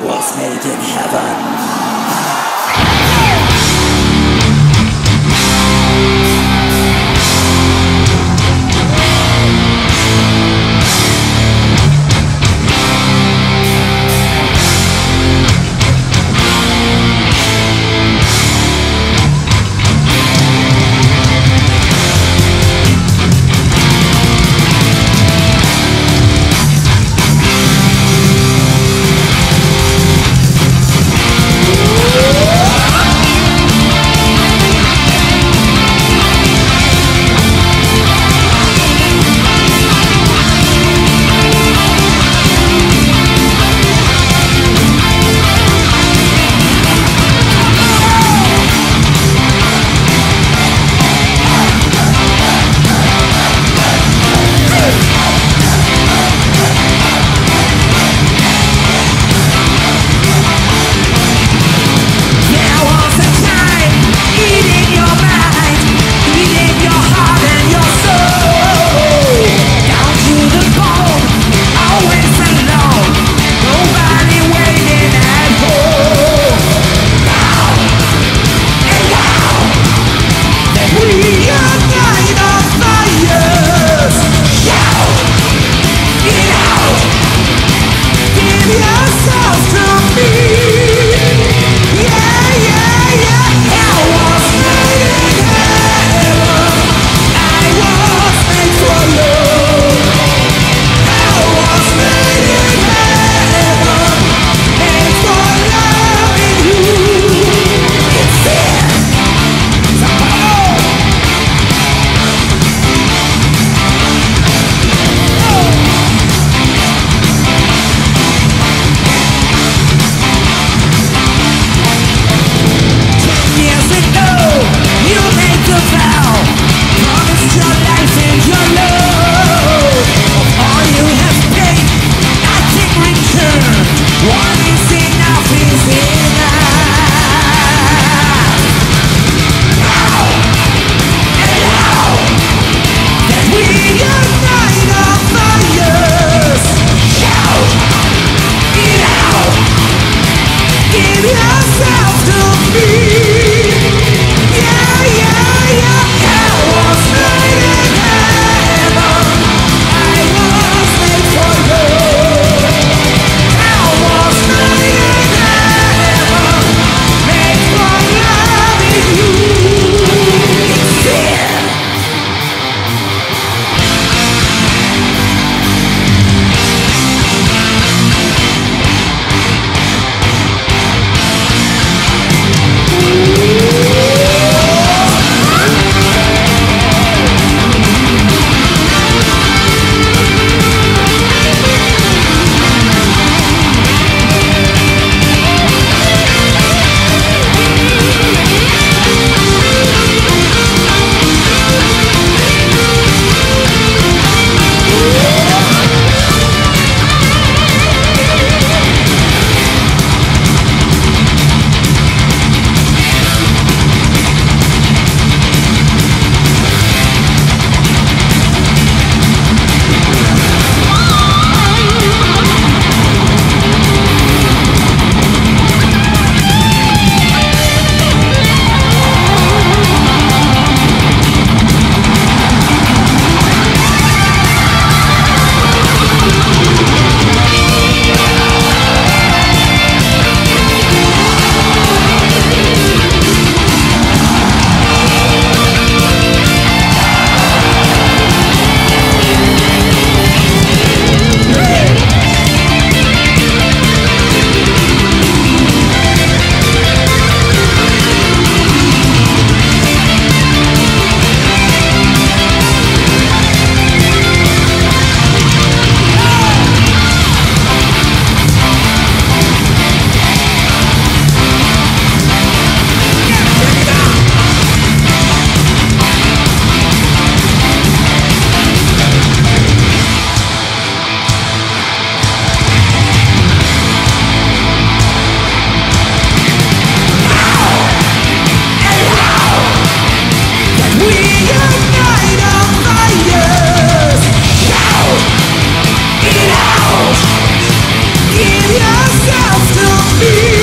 was made in heaven. Ooh. else to be.